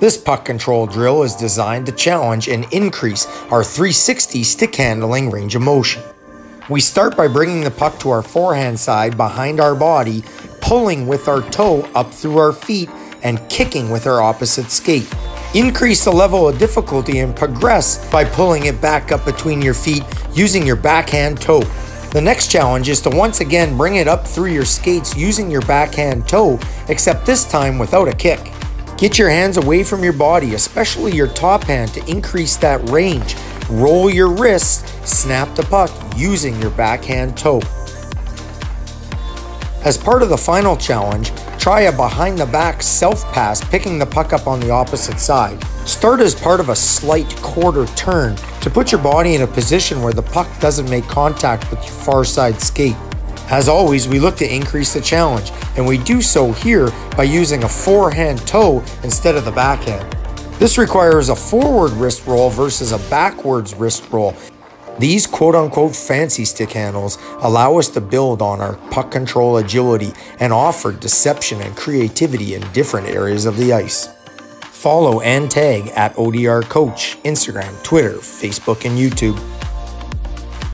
This puck control drill is designed to challenge and increase our 360 stick handling range of motion. We start by bringing the puck to our forehand side behind our body, pulling with our toe up through our feet, and kicking with our opposite skate. Increase the level of difficulty and progress by pulling it back up between your feet using your backhand toe. The next challenge is to once again bring it up through your skates using your backhand toe, except this time without a kick. Get your hands away from your body, especially your top hand, to increase that range. Roll your wrists, snap the puck using your backhand toe. As part of the final challenge, try a behind the back self pass, picking the puck up on the opposite side. Start as part of a slight quarter turn to put your body in a position where the puck doesn't make contact with your far side skate. As always, we look to increase the challenge, and we do so here by using a forehand toe instead of the backhand. This requires a forward wrist roll versus a backwards wrist roll, these quote unquote fancy stick handles allow us to build on our puck control agility and offer deception and creativity in different areas of the ice. Follow and tag at ODR Coach, Instagram, Twitter, Facebook, and YouTube.